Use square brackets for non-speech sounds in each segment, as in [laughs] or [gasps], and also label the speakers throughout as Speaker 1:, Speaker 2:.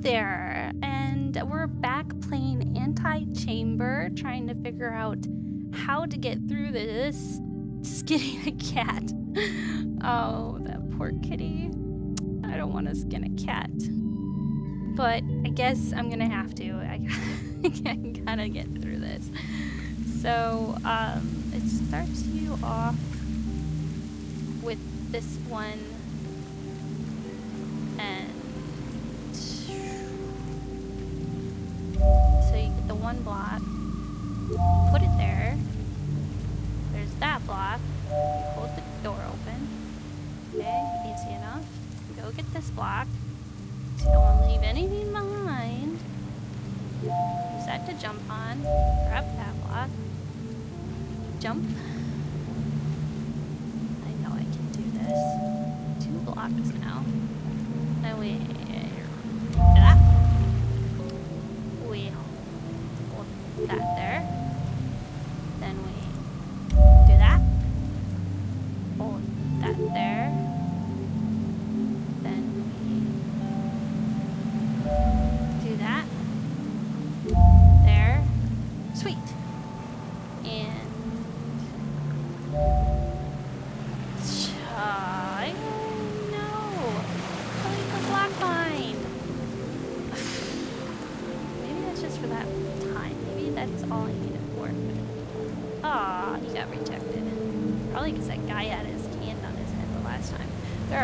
Speaker 1: There, and we're back playing Antichamber, trying to figure out how to get through this skinning [laughs] a cat. Oh, that poor kitty. I don't want to skin a cat. But I guess I'm gonna have to. [laughs] I gotta get through this. So, um, it starts you off with this one one block. Put it there. There's that block. Hold the door open. Okay easy enough. Go get this block. So you don't leave anything behind. Use that to jump on. Grab that block. Jump. I know I can do this. Two blocks now. And we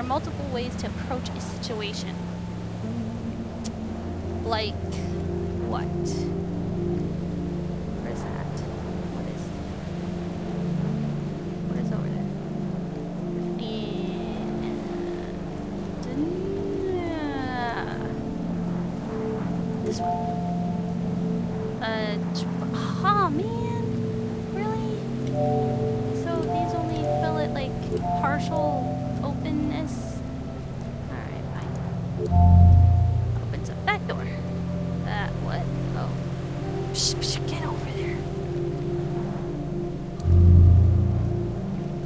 Speaker 1: are multiple ways to approach a situation. Like what? What psh, get over there.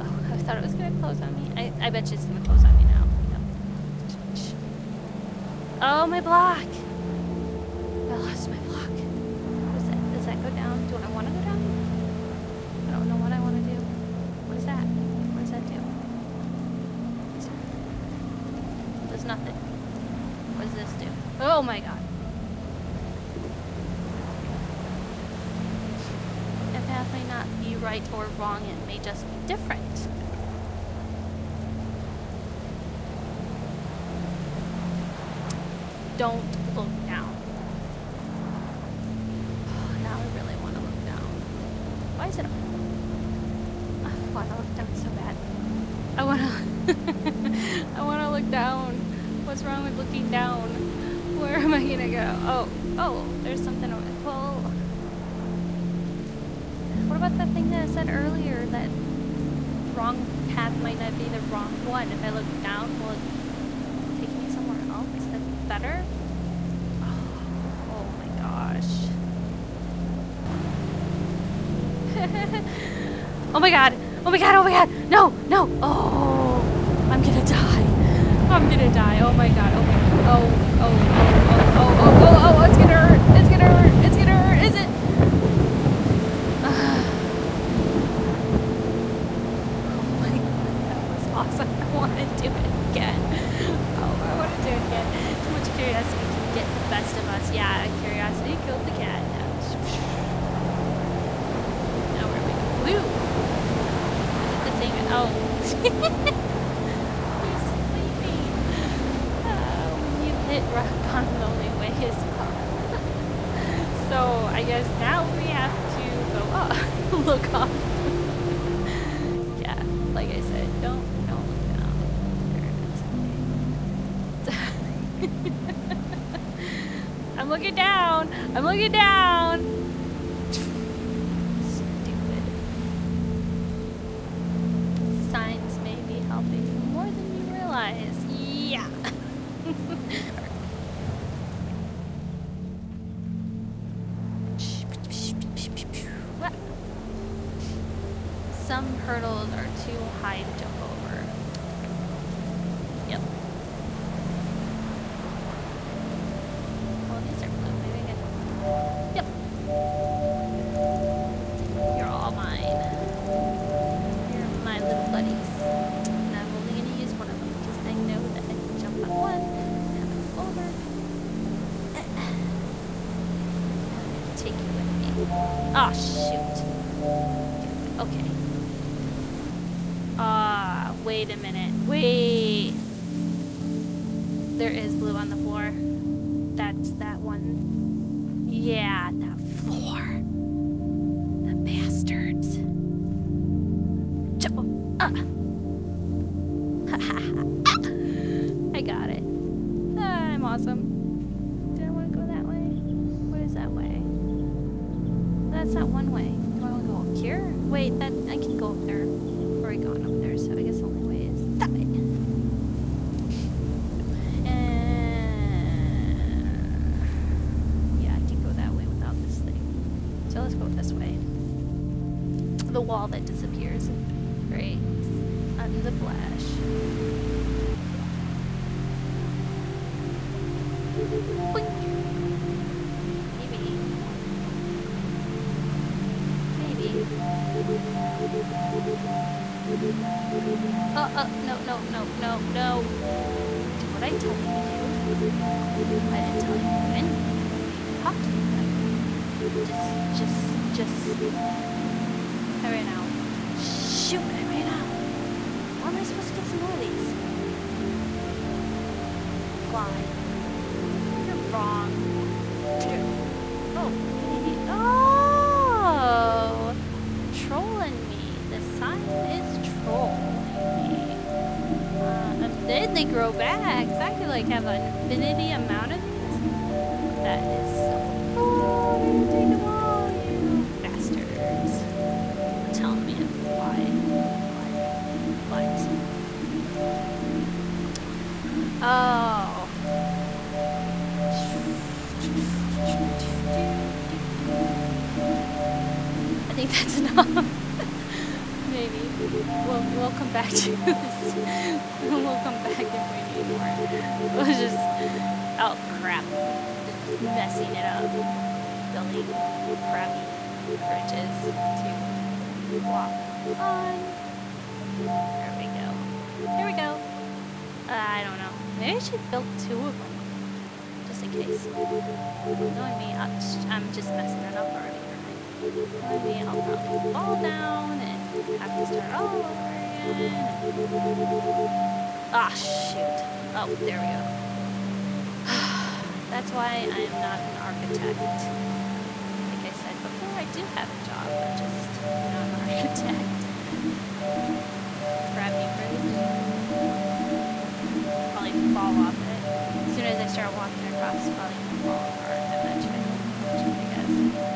Speaker 1: Oh, I thought it was gonna close on me. I, I bet you it's gonna close on me now. Yep. Oh, my block! Right or wrong, it may just be different. Don't look down. Oh, now I really want to look down. Why is it? Oh, I want to look down so bad. I want to. [laughs] I want to look down. What's wrong with looking down? Where am I gonna go? Oh, oh, there's something over. Well, what about the thing that I said earlier that wrong path might not be the wrong one? If I look down, will it take me somewhere else? That's better. Oh, oh my gosh. oh my god. Oh my god. Oh my god. No. No. Oh. I'm gonna die. I'm gonna die. Oh my god. Oh my god. Oh. Oh. Oh. Oh. Oh. Oh. Oh. Oh. It's. It's gonna hurt. Oh god. Awesome. Do I want to go that way? What is that way? That's not one way. Do I want to go up here? Wait, that I can go up there. I've already gone up there, so I guess the only way is that way. And yeah, I can go that way without this thing. So let's go this way. The wall that disappears. Great. I'm the flash. Uh, uh, no, no, no, no, no. Do what I tell you to do. I didn't tell you when. Talk to me. Just, just, just. I ran out. Shoot, I ran out. Where am I supposed to get some more of these? Fly. Wrong. Oh. Oh. Trolling me. The sign is trolling [laughs] me. Uh, and then they grow back. I could like have an infinity amount of these. That is so cool. Take them all, you bastards. Telling me fly. What? Oh. Think [laughs] that's enough. Maybe. We'll, we'll come back to [laughs] this. we'll come back if we need more. We'll just... Oh, crap. Messing it up. Building crappy bridges to walk on. There we go. There we go. Uh, I don't know. Maybe I should build two of them. Just in case. Knowing me, I'm just messing it up already. Me, I'll probably fall down and have to start all over again. Ah, shoot. Oh, there we go. [sighs] That's why I am not an architect. Like I said before, I do have a job, but just not an architect. Crappy bridge. Probably fall off it. As soon as I start walking across, probably fall apart eventually. Because this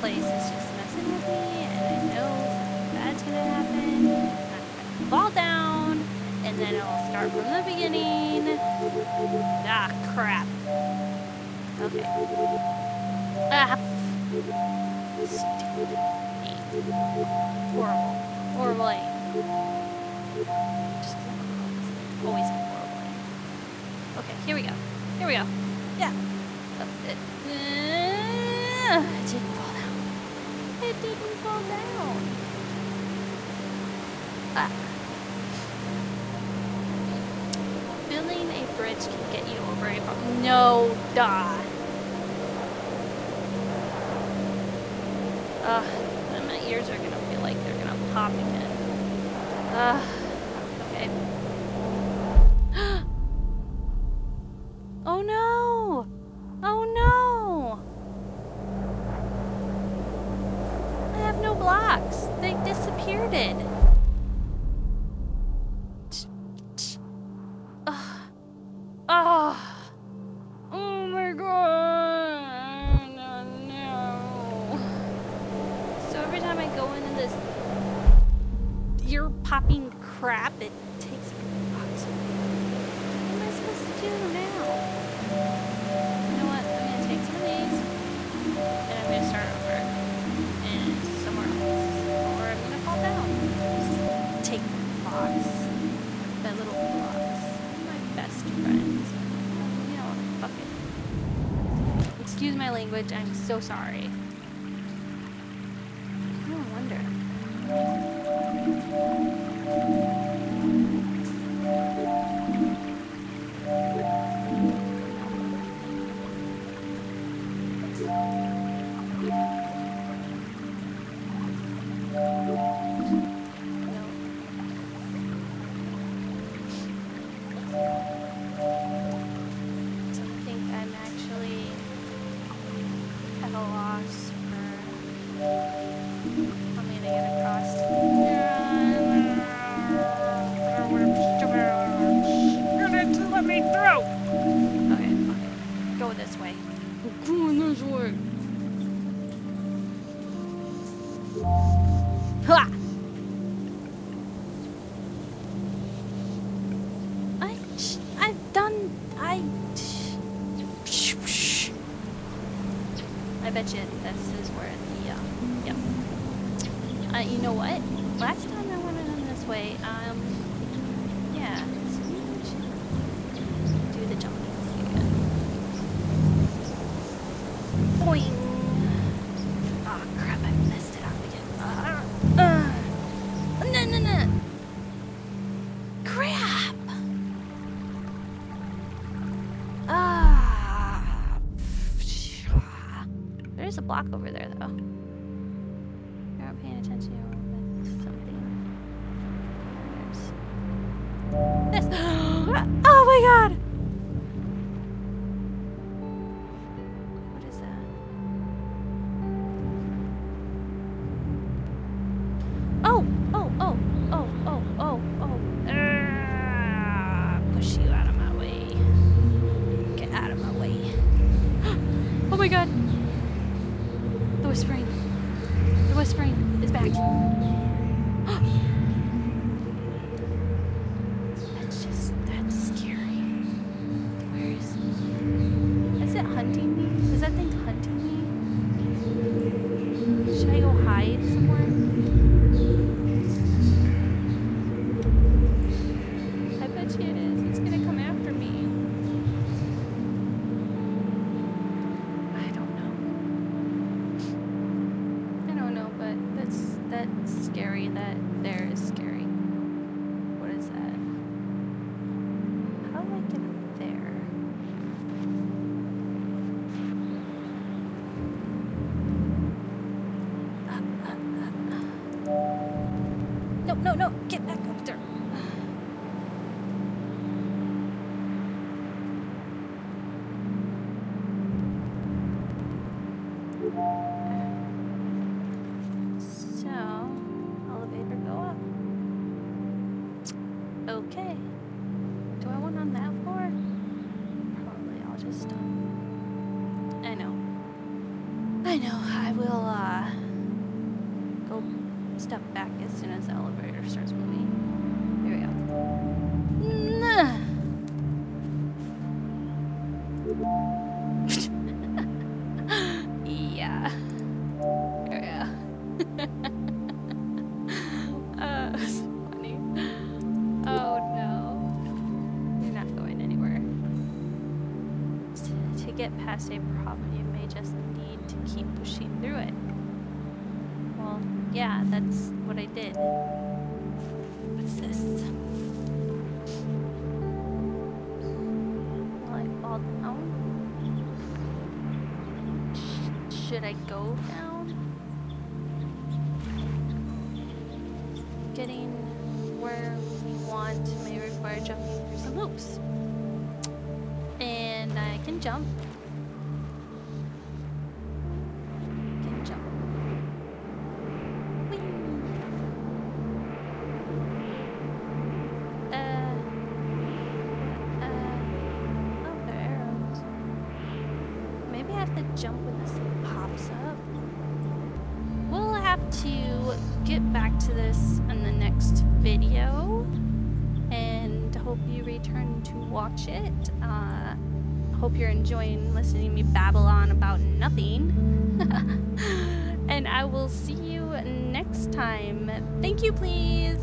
Speaker 1: place is just messing with me, and I know something bad's gonna happen. I'm gonna fall down, and then it'll start from the beginning. Ah, crap. Okay. Ah. Stupid. Horrible. Horrible aim. Just always horrible aim. Okay, here we go. Here we go. Yeah. Uh, it, uh. It didn't fall down. Building a bridge can get you over a fall. No, duh. Ugh, my ears are gonna feel like they're gonna pop again. Ugh. Have no blocks. They disappeared language, I'm so sorry. Block over there, though. You're not paying attention to something. This. [gasps] oh my god! That's scary. That there is scary. What is that? How do I get up there? No, no, no! Get back up there! Past a problem, you may just need to keep pushing through it. Well, yeah, that's what I did. What's this? Will I fall down? Sh- should I go down? Getting where we want may require jumping through some hoops. And I can jump. Jump when this thing pops up. We'll have to get back to this in the next video and hope you return to watch it. Uh, hope you're enjoying listening to me babble on about nothing. [laughs] and I will see you next time. Thank you, please.